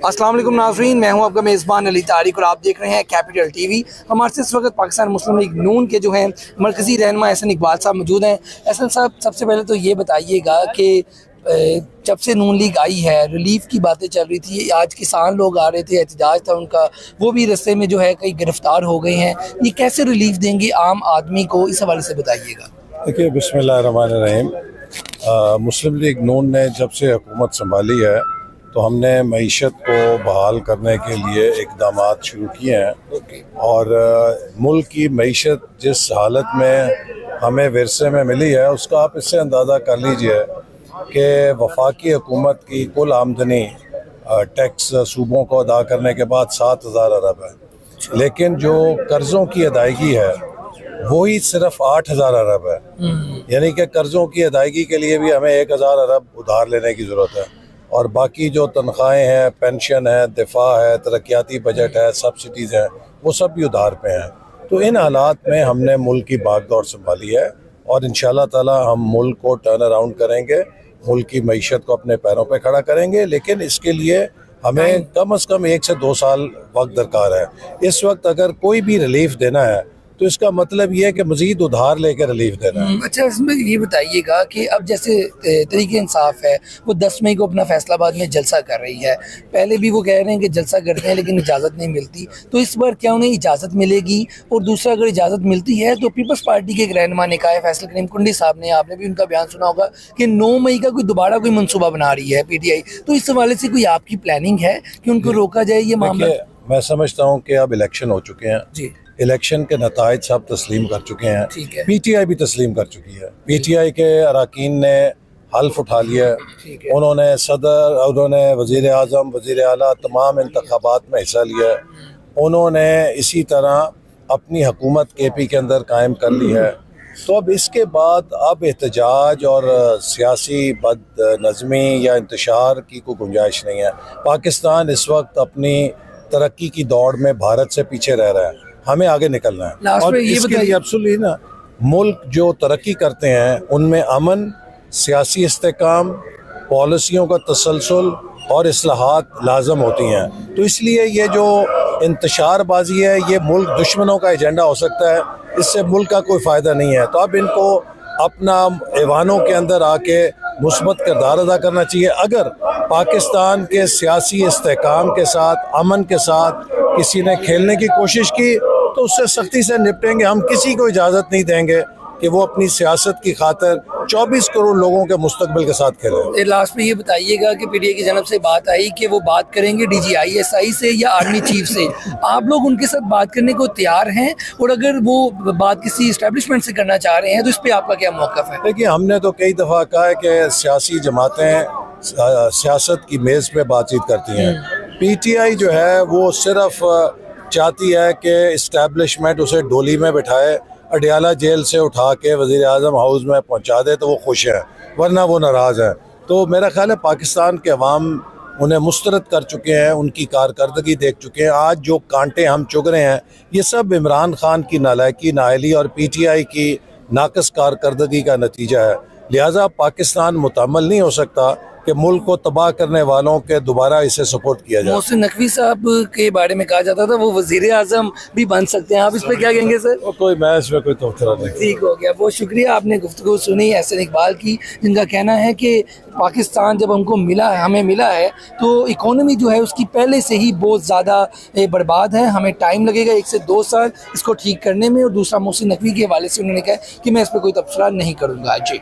वालेकुम नाजरीन, मैं हूँ आपका मेज़बान अली तारिक और आप देख रहे हैं कैपिटल टीवी। हमारे से इस वक्त पाकिस्तान मुस्लिम लीग नून के जो हैं, मरकज़ी रहनमा एहसन इकबाल साहब मौजूद हैं। एहसन साहब, सबसे पहले तो ये बताइएगा कि जब से नून लीग आई है, रिलीफ की बातें चल रही थी, आज किसान लोग आ रहे थे, एहतजाज था उनका, वो भी रस्ते में जो है कई गिरफ़्तार हो गए हैं। ये कैसे रिलीफ देंगे आम आदमी को, इस हवाले से बताइएगा। देखिए बिस्मिल्लाहिर्रहमानिर्रहीम मुस्लिम लीग नून ने जब से हुकूमत संभाली है तो हमने मीशत को बहाल करने के लिए इकदाम शुरू किए हैं। और मुल्क की मीशत जिस हालत में हमें विरसे में मिली है उसका आप इससे अंदाज़ा कर लीजिए कि वफाकी हुकूमत की कुल आमदनी टैक्स सूबों को अदा करने के बाद सात हज़ार अरब है। लेकिन जो कर्ज़ों की अदायगी है वही सिर्फ़ आठ हज़ार अरब है। हम्म। यानी कि कर्ज़ों की अदायगी के लिए भी हमें एक हज़ार अरब उधार लेने की ज़रूरत है। और बाकी जो तनख्वाहें हैं पेंशन है दिफा है तरक्याती बजट है सब्सिडीज़ हैं वो सब भी उधार पे हैं। तो इन हालात में हमने मुल्क की बाग दौड़ संभाली है और इन ताला हम मुल्क को टर्न अराउंड करेंगे मुल्क की मीशत को अपने पैरों पर खड़ा करेंगे लेकिन इसके लिए हमें कम अज़ कम एक से दो साल वक्त दरकार है। इस वक्त अगर कोई भी रिलीफ देना है तो इसका मतलब ये है कि मजीद उधार लेकर रिलीफ देना है। हम्म, अच्छा इसमें ये बताइएगा कि अब जैसे तरीके इंसाफ है वो दस मई को अपना फैसलाबाद में जलसा कर रही है। पहले भी वो कह रहे हैं कि जलसा करते हैं लेकिन इजाज़त नहीं मिलती। तो इस बार क्या उन्हें इजाज़त मिलेगी? और दूसरा अगर इजाज़त मिलती है तो पीपल्स पार्टी के एक रहनमा ने कहा है फैसल करीम कुंडी साहब ने आपने भी उनका बयान सुना होगा कि नौ मई का कोई दोबारा कोई मनसूबा बना रही है पी तो इस हवाले से कोई आपकी प्लानिंग है कि उनको रोका जाए ये मामला? मैं समझता हूँ कि अब इलेक्शन हो चुके हैं। जी। इलेक्शन के नतज सब तस्लीम कर चुके हैं। पी टी आई भी तस्लीम कर चुकी है। पी टी आई के अरकान ने हल्फ उठा लिया। उन्होंने सदर उन्होंने वज़ीर अजम वज़ीर अला तमाम इंतबात में हिस्सा लिया। उन्होंने इसी तरह अपनी हुकूमत के पी के अंदर कायम कर ली है। तो अब इसके बाद अब एहतजाज और सियासी बद नज़मी या इंतशार की कोई गुंजाइश नहीं है। पाकिस्तान इस वक्त अपनी तरक्की की दौड़ में भारत से पीछे रह रहा है। हमें आगे निकलना है। और इसके लिए एब्सोल्युटली ना मुल्क जो तरक्की करते हैं उनमें अमन सियासी इसकाम पॉलिसियों का तसलसल और असलाहत लाजम होती हैं। तो इसलिए ये जो इंतशारबाजी है ये मुल्क दुश्मनों का एजेंडा हो सकता है। इससे मुल्क का कोई फ़ायदा नहीं है। तो अब इनको अपना ऐवानों के अंदर आके मुस्बत किरदार अदा करना चाहिए। अगर पाकिस्तान के सियासी इसकाम के साथ, अमन के साथ किसी ने खेलने की कोशिश की तो उससे सख्ती से निपटेंगे। हम किसी को इजाज़त नहीं देंगे। कि वो अपनी सियासत की खातर 24 करोड़ लोगों के मुस्तकबिल के साथ खेले लास्ट में ये बताइएगा कि पीडीए की जनब से बात आई कि वो बात करेंगे डीजीआईएसआई से या आर्मी चीफ से। आप लोग उनके साथ बात करने को तैयार हैं और अगर वो बात किसी इस्टेब्लिशमेंट से करना चाह रहे हैं तो इस पर आपका क्या मौका है? देखिए हमने तो कई दफ़ा कहा है कि सियासी जमातें सियासत की मेज़ पे बातचीत करती हैं। पीटीआई हम्म। जो है वो सिर्फ़ चाहती है कि इस्टेब्लिशमेंट उसे डोली में बिठाए अडियाला जेल से उठा के वज़ी अजम हाउस में पहुँचा दे तो वो खुश हैं, वरना वो नाराज़ हैं। तो मेरा ख्याल है पाकिस्तान के अवाम उन्हें मुस्तरद कर चुके हैं, उनकी कारकर्दगी देख चुके हैं। आज जो कांटे हम चुग रहे हैं, ये सब इमरान खान की नालायकी नाहली और पी टी आई की नाकस कारकर्दगी का नतीजा है। लिहाजा पाकिस्तान मुतमल नहीं हो सकता। कि मुल्क को तबाह करने वालों के दोबारा इसे सपोर्ट किया जाए। मोहसिन नकवी साहब के बारे में कहा जाता था वो वज़ीर आज़म भी बन सकते हैं। आप इस पर क्या कहेंगे सर? कोई मैं इसमें कोई तबसरा नहीं ठीक हो गया। बहुत शुक्रिया आपने गुफ्तु सुनी एहसन इकबाल की जिनका कहना है कि पाकिस्तान जब हमको मिला है हमें मिला है तो इकोनॉमी जो है उसकी पहले से ही बहुत ज़्यादा बर्बाद है। हमें टाइम लगेगा एक से दो साल इसको ठीक करने में और दूसरा मोहसिन नकवी के हवाले से उन्होंने कहा कि मैं इस पर कोई तबसरा नहीं करूँगा। जी।